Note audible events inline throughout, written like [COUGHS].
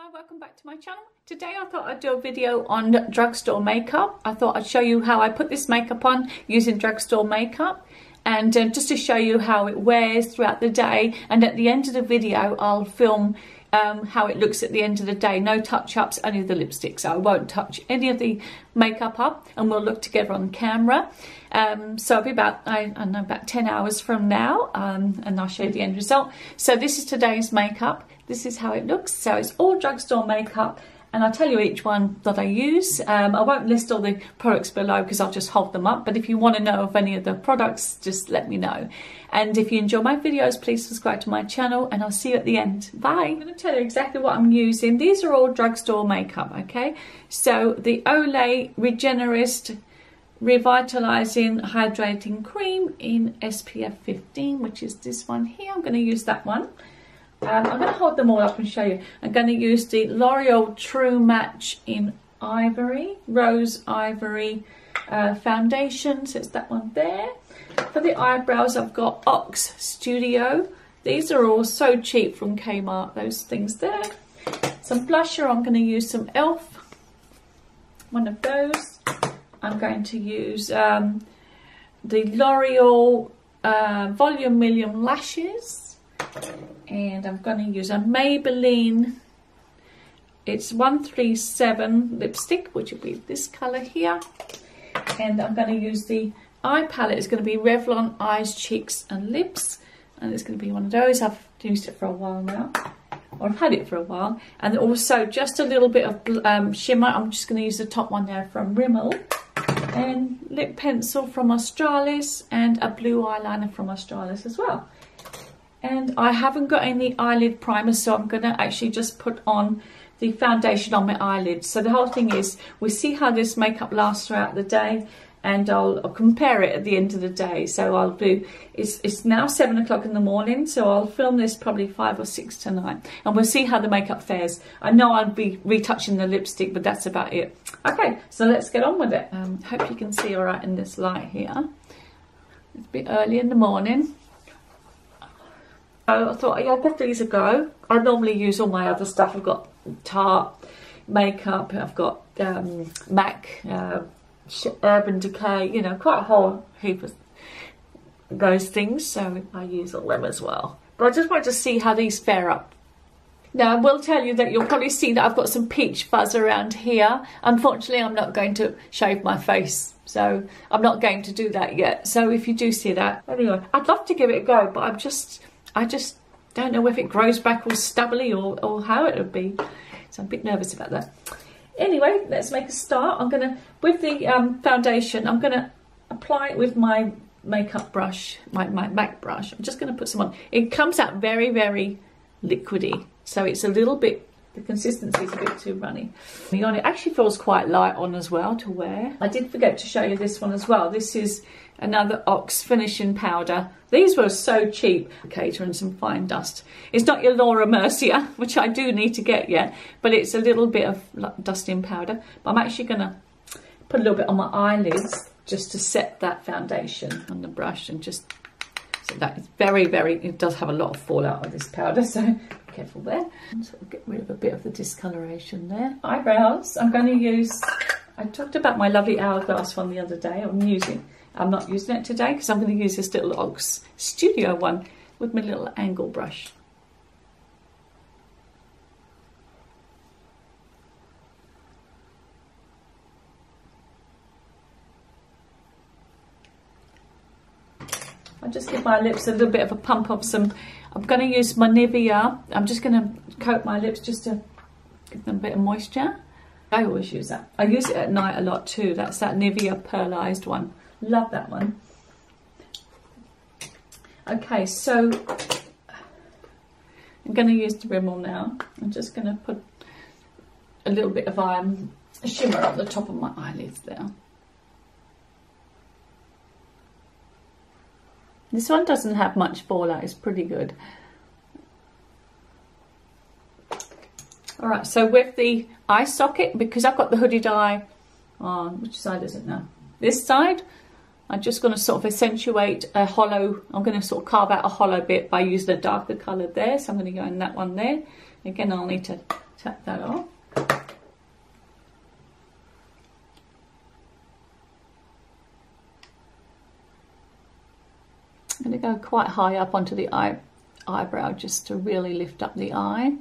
Hi, welcome back to my channel. Today I thought I'd do a video on drugstore makeup. I thought I'd show you how I put this makeup on using drugstore makeup and uh, just to show you how it wears throughout the day and at the end of the video I'll film um, how it looks at the end of the day. No touch-ups, only the lipstick, so I won't touch any of the makeup up and we'll look together on camera. Um, so it'll be about, I, I, know, about 10 hours from now um, and I'll show you the end result. So this is today's makeup. This is how it looks. So it's all drugstore makeup and I'll tell you each one that I use. Um, I won't list all the products below because I'll just hold them up, but if you want to know of any of the products, just let me know. And if you enjoy my videos, please subscribe to my channel and I'll see you at the end. Bye! I'm going to tell you exactly what I'm using. These are all drugstore makeup, okay? So the Olay Regenerist Revitalizing Hydrating Cream in SPF 15, which is this one here. I'm going to use that one. Um, I'm going to hold them all up and show you. I'm going to use the L'Oreal True Match in Ivory, Rose Ivory uh, Foundation. So it's that one there. For the eyebrows, I've got Ox Studio. These are all so cheap from Kmart, those things there. Some blusher, I'm going to use some e.l.f. One of those. I'm going to use um, the L'Oreal uh, Volume Million Lashes and I'm going to use a Maybelline. It's 137 lipstick which will be this colour here. And I'm going to use the eye palette. It's going to be Revlon eyes cheeks and lips. And it's going to be one of those. I've used it for a while now or I've had it for a while. And also just a little bit of um, shimmer. I'm just going to use the top one there from Rimmel. And lip pencil from Australis and a blue eyeliner from Australis as well and I haven't got any eyelid primer so I'm going to actually just put on the foundation on my eyelids so the whole thing is we see how this makeup lasts throughout the day and I'll, I'll, compare it at the end of the day. So I'll do it's, it's now seven o'clock in the morning so I'll film this probably five or six tonight and we'll see how the makeup fares. I know I'll be retouching the lipstick but that's about it. Okay so let's get on with it. Um, hope you can see all right in this light here. It's a bit early in the morning I thought, yeah, I'll give these a go. I normally use all my other stuff. I've got Tarte makeup, I've got um, MAC, uh, Urban Decay, you know, quite a whole heap of those things. So I use all them as well. But I just wanted to see how these fare up. Now, I will tell you that you'll probably see that I've got some peach fuzz around here. Unfortunately, I'm not going to shave my face. So I'm not going to do that yet. So if you do see that, anyway, I'd love to give it a go, but I'm just I just don't know if it grows back all stubbly or, or how it would be. So I'm a bit nervous about that. Anyway, let's make a start. I'm going to, with the um, foundation, I'm going to apply it with my makeup brush, my, my MAC brush. I'm just going to put some on. It comes out very, very liquidy. So it's a little bit, the consistency is a bit too runny. It actually feels quite light on as well to wear. I did forget to show you this one as well. This is another Ox finishing powder. These were so cheap. Cater and some fine dust. It's not your Laura Mercier, [LAUGHS] which I do need to get yet, but it's a little bit of dusting powder. But I'm actually going to put a little bit on my eyelids just to set that foundation on the brush and just so that is very, very, it does have a lot of fallout of this powder, [LAUGHS] so careful there. So get rid of a bit of the discoloration there. Eyebrows, I'm going to use, I talked about my lovely hourglass one the other day, I'm using I'm not using it today because I'm going to use this little Ox Studio one with my little angle brush. I'll just give my lips a little bit of a pump of some, I'm going to use my Nivea. I'm just going to coat my lips just to give them a bit of moisture. I always use that. I use it at night a lot too. That's that Nivea pearlized one. Love that one. Okay, so I'm going to use the Rimmel now. I'm just going to put a little bit of um, shimmer on the top of my eyelids there. This one doesn't have much fallout, it's pretty good. Alright, so with the eye socket, because I've got the hooded eye on, which side is it now? This side, I'm just going to sort of accentuate a hollow, I'm going to sort of carve out a hollow bit by using a darker colour there. So I'm going to go in that one there. Again, I'll need to tap that off. Going to go quite high up onto the eye, eyebrow just to really lift up the eye.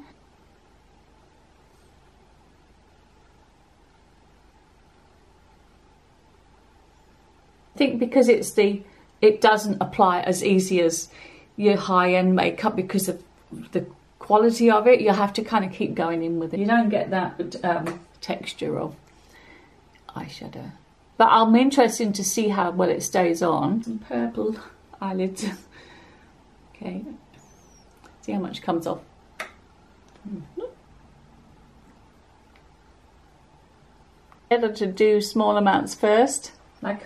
I think because it's the it doesn't apply as easy as your high-end makeup because of the quality of it you have to kind of keep going in with it. You don't get that um, texture of eyeshadow. But I'm interested to see how well it stays on. Some purple eyelids. Okay. See how much comes off. Better to do small amounts first like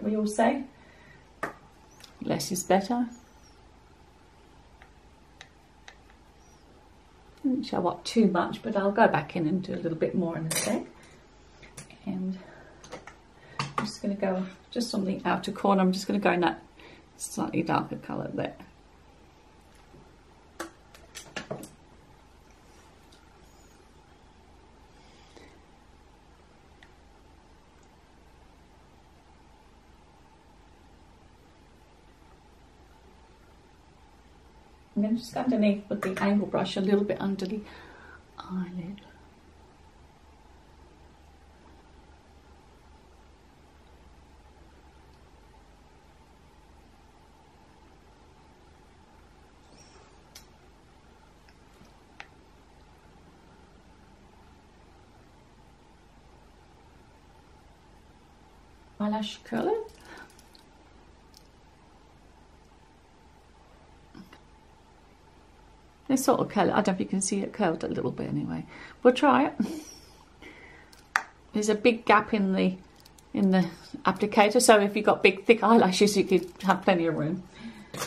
we all say. Less is better. Didn't show up too much but I'll go back in and do a little bit more in a sec. And I'm just going to go just on the outer corner. I'm just going to go in that slightly darker colour there I'm going to just underneath with the angle brush a little bit under the eyelid. Eyelash curler This sort of colour, I don't know if you can see it curled a little bit anyway. We'll try it. [LAUGHS] There's a big gap in the in the applicator, so if you've got big thick eyelashes you could have plenty of room.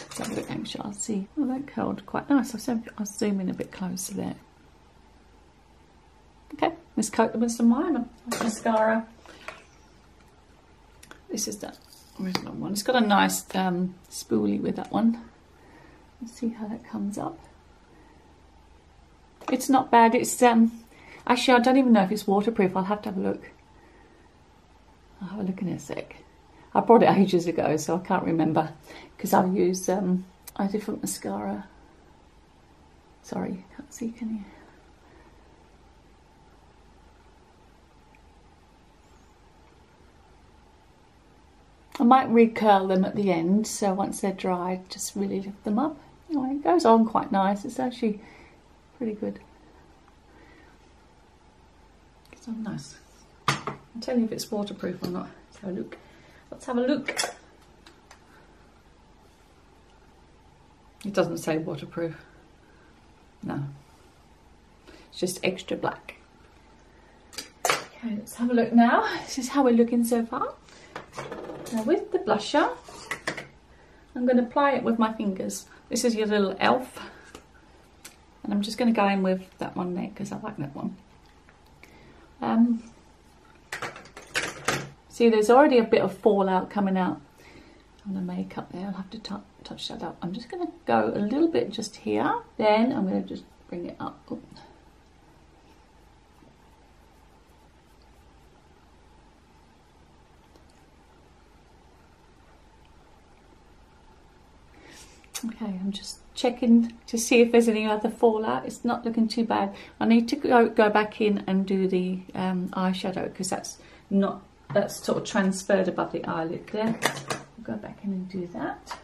So bit anxious, I'll see. Oh that curled quite nice. I'll, I'll zoom in a bit closer there. Okay, let's coat them with some liner mascara. This is the original one. It's got a nice um, spoolie with that one. Let's see how that comes up. It's not bad. It's um actually I don't even know if it's waterproof. I'll have to have a look. I'll have a look in a sec. I bought it ages ago, so I can't remember because I use um, a different mascara. Sorry, can't see, can you? I might recurl them at the end, so once they're dry, just really lift them up. Anyway, it goes on quite nice. It's actually Pretty good. It's so nice. I'm telling you if it's waterproof or not. Let's have a look. Let's have a look. It doesn't say waterproof. No. It's just extra black. Okay, let's have a look now. This is how we're looking so far. Now with the blusher, I'm going to apply it with my fingers. This is your little e.l.f. And I'm just going to go in with that one there because I like that one. Um, see, there's already a bit of fallout coming out on the makeup there. I'll have to touch that up. I'm just going to go a little bit just here. Then I'm going to just bring it up. Okay, I'm just checking to see if there's any other fallout. It's not looking too bad. I need to go, go back in and do the um, eyeshadow because that's not, that's sort of transferred above the eyelid there. I'll go back in and do that.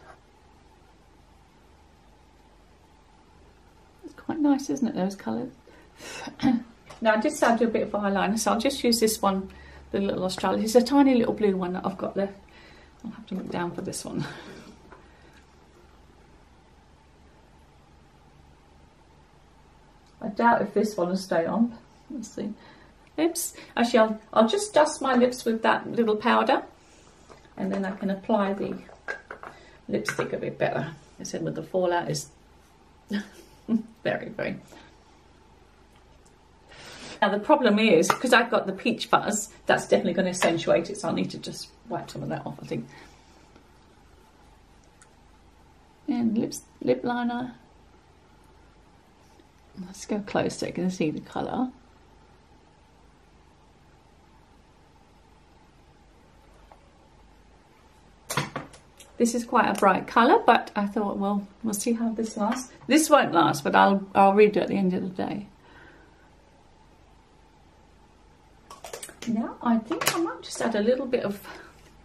It's quite nice, isn't it, those colours? [COUGHS] now, I did say do a bit of eyeliner, so I'll just use this one, the little Australis. It's a tiny little blue one that I've got left. I'll have to look down for this one. [LAUGHS] I doubt if this one will stay on. Let's see. Lips. Actually, I'll, I'll just dust my lips with that little powder and then I can apply the lipstick a bit better. I said with the fallout is [LAUGHS] very, very... Now the problem is, because I've got the peach fuzz, that's definitely going to accentuate it, so I'll need to just wipe some of that off, I think. And lips, lip liner. Let's go close so you can see the colour. This is quite a bright colour, but I thought, well, we'll see how this lasts. This won't last, but I'll, I'll redo it at the end of the day. Now, I think I might just add a little bit of,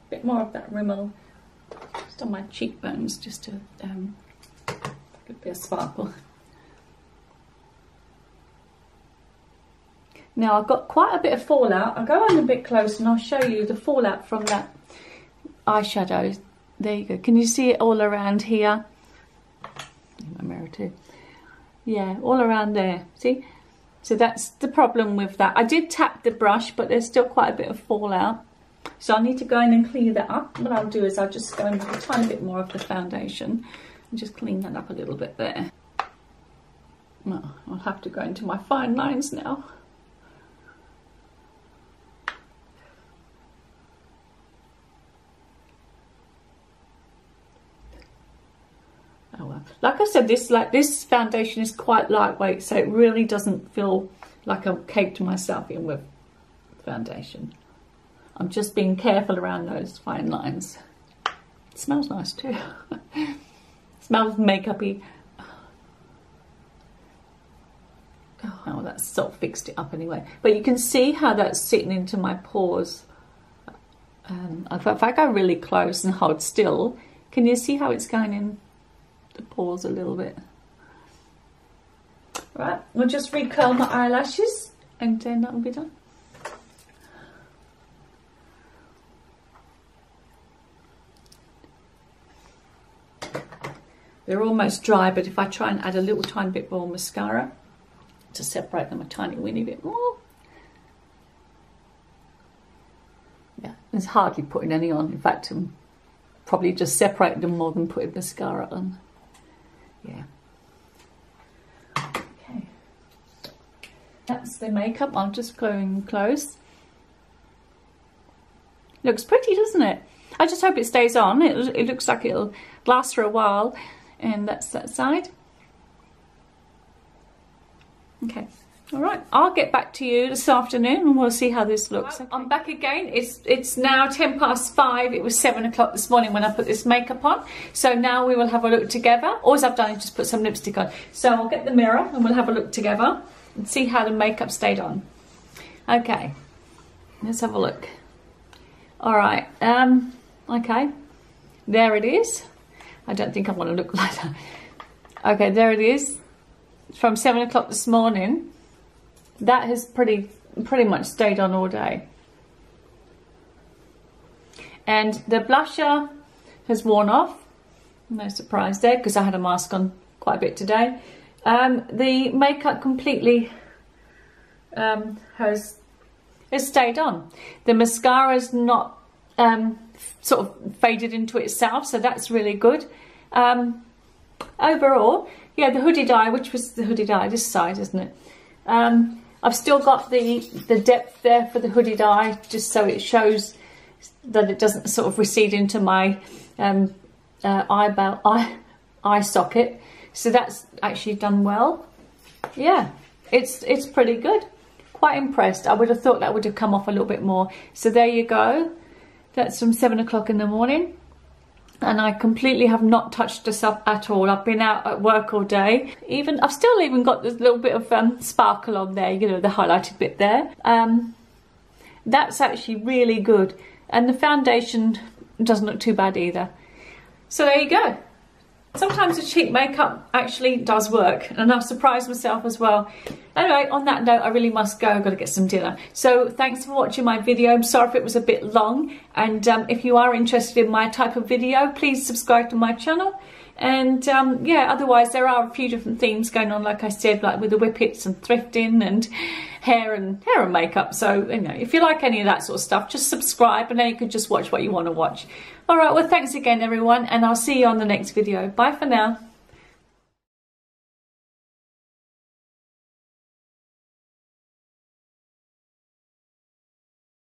bit more of that Rimmel just on my cheekbones, just to um, get a bit of sparkle. Now I've got quite a bit of fallout. I'll go on a bit close and I'll show you the fallout from that eyeshadow there you go. Can you see it all around here? In my mirror too. Yeah, all around there. See? So that's the problem with that. I did tap the brush, but there's still quite a bit of fallout. So I need to go in and clean that up. What I'll do is I'll just go in with a tiny bit more of the foundation and just clean that up a little bit there. Well, I'll have to go into my fine lines now. Like I said, this like this foundation is quite lightweight, so it really doesn't feel like I've caked myself in with foundation. I'm just being careful around those fine lines. It smells nice too. [LAUGHS] smells makeupy. Oh, that's sort of fixed it up anyway. But you can see how that's sitting into my pores. Um, if I go really close and hold still, can you see how it's going in pores a little bit. Right, we'll just recurl my eyelashes and then that will be done. They're almost dry, but if I try and add a little tiny bit more mascara to separate them a tiny weeny bit more. Yeah, it's hardly putting any on. In fact, I'm probably just separating them more than putting mascara on yeah. Okay. That's the makeup. I'm just going close. Looks pretty, doesn't it? I just hope it stays on. It, it looks like it'll last for a while. And that's that side. Okay. All right, I'll get back to you this afternoon and we'll see how this looks. Right, I'm back again. It's it's now 10 past 5. It was 7 o'clock this morning when I put this makeup on. So now we will have a look together. All I've done is just put some lipstick on. So I'll get the mirror and we'll have a look together and see how the makeup stayed on. Okay, let's have a look. All right, um, okay, there it is. I don't think I want to look [LAUGHS] like that. Okay, there it is. From 7 o'clock this morning that has pretty pretty much stayed on all day. And the blusher has worn off. No surprise there because I had a mask on quite a bit today. Um, the makeup completely um, has has stayed on. The mascara mascara's not um, sort of faded into itself, so that's really good. Um, overall, yeah, the hooded eye, which was the hooded eye, this side, isn't it? Um, I've still got the, the depth there for the hooded eye, just so it shows that it doesn't sort of recede into my um, uh, eye, eye socket. So that's actually done well. Yeah, it's, it's pretty good. Quite impressed. I would have thought that would have come off a little bit more. So there you go. That's from seven o'clock in the morning and I completely have not touched this up at all. I've been out at work all day. Even I've still even got this little bit of um, sparkle on there, you know, the highlighted bit there. Um, that's actually really good. And the foundation doesn't look too bad either. So there you go. Sometimes the cheap makeup actually does work and I've surprised myself as well. Anyway, on that note, I really must go. I've got to get some dinner. So thanks for watching my video. I'm sorry if it was a bit long. And um, if you are interested in my type of video, please subscribe to my channel. And um, yeah, otherwise there are a few different themes going on, like I said, like with the whippets and thrifting and hair and hair and makeup. So, you know, if you like any of that sort of stuff, just subscribe and then you can just watch what you want to watch. All right, well, thanks again, everyone, and I'll see you on the next video. Bye for now.